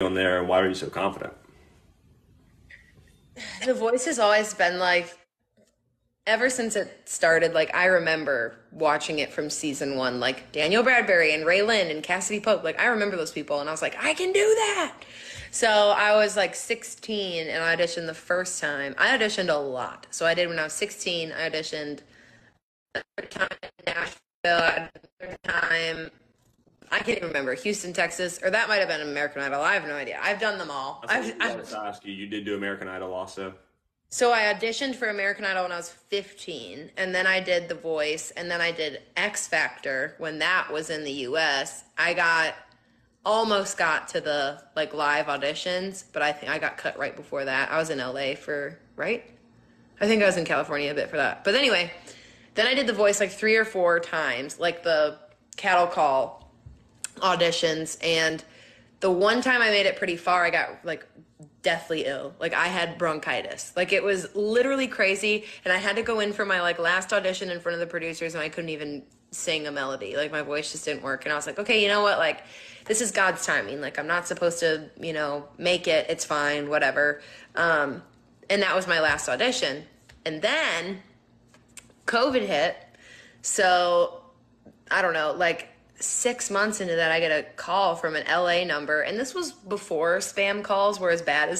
on there, and why are you so confident? The voice has always been like, ever since it started, like I remember watching it from season one, like Danielle Bradbery and RaeLynn and Cassadee Pope. Like I remember those people, and I was like, I can do that. So I was like 16 and I auditioned the first time. I auditioned a lot. So I did when I was 16. I auditioned time in Nashville, time. I can't even remember Houston, Texas, or that might have been American Idol. I have no idea. I've done them all. I I've, to ask you. You did do American Idol also. so I auditioned for American Idol when I was 15, and then I did The Voice, and then I did X Factor when that was in the U.S. I got almost got to the like live auditions, but I think I got cut right before that. I was in LA for right. I think I was in California a bit for that. But anyway, then I did The Voice like three or four times, like the cattle call auditions, and the one time I made it pretty far, I got like deathly ill. Like I had bronchitis. Like it was literally crazy, and I had to go in for my like last audition in front of the producers, and I couldn't even sing a melody. Like my voice just didn't work, and I was like, okay, you know what? Like this is God's timing. Like I'm not supposed to, you know, make it. It's fine, whatever. Um, and that was my last audition, and then COVID hit. So I don't know, like six months into that, I get a call from an LA number, and this was before spam calls were as bad as